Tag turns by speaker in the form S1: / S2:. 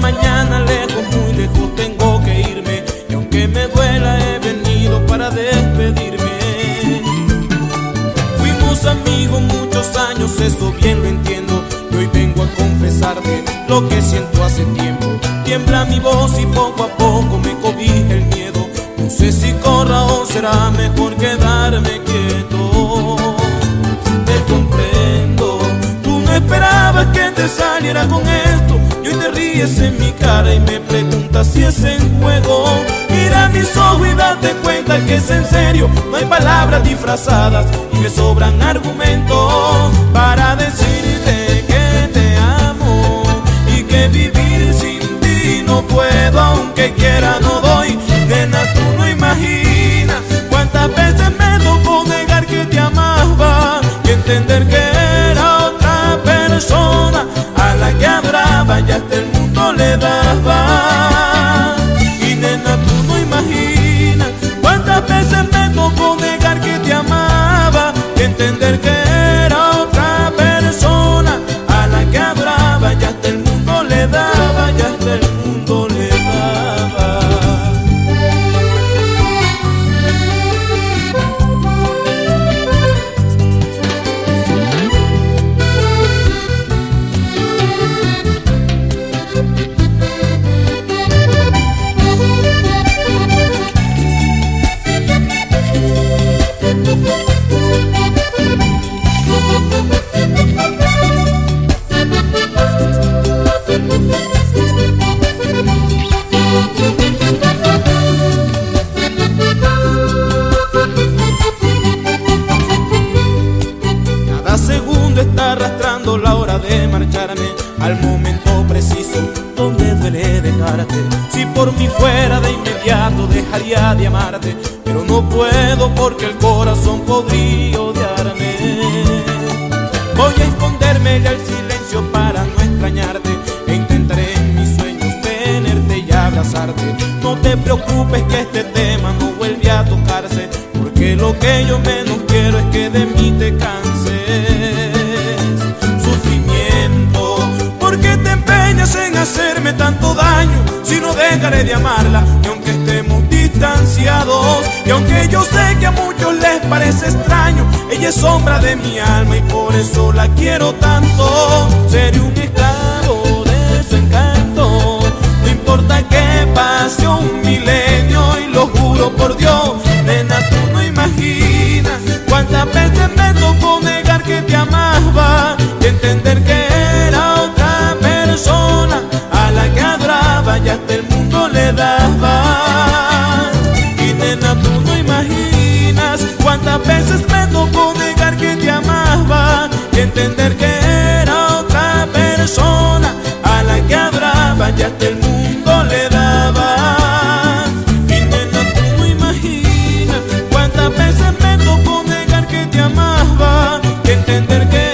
S1: mañana lejos, muy lejos tengo que irme. Y aunque me duela he venido para despedirme. Fuimos amigos muchos años, eso bien lo entiendo. Y hoy vengo a confesarte lo que siento hace tiempo. Tiembla mi voz y poco a poco me cobija el miedo. No sé si corra o será mejor quedarme quieto. Te comprendo, tú no esperabas que te saliera con esto Y te ríes en mi cara y me preguntas si es en juego. Mira mis ojos y date cuenta que es en serio. No hay palabras disfrazadas y me sobran argumentos Para decirte que te amo y que vivir sin ti no puedo Aunque quiera no doy, nena tú no imaginas Cuántas veces me tocó negar que te amaba Y entender que hasta el mundo le daba. Y nena tú no imaginas Cuántas veces me tocó negar que te amaba entender que al momento preciso donde duele dejarte. Si por mí fuera de inmediato dejaría de amarte, pero no puedo porque el corazón podría odiarme. Voy a esconderme al silencio para no extrañarte e intentaré en mis sueños tenerte y abrazarte. No te preocupes que este tema no vuelve a tocarse, porque lo que yo menos quiero es que de mí te canses. Si no dejaré de amarla y aunque estemos distanciados y aunque yo sé que a muchos les parece extraño, ella es sombra de mi alma y por eso la quiero tanto. Seré un esclavo de su encanto, entender que era otra persona a la que adoraba y hasta el mundo le daba. Y nena, tú imaginas cuántas veces me tocó negar que te amaba y entender que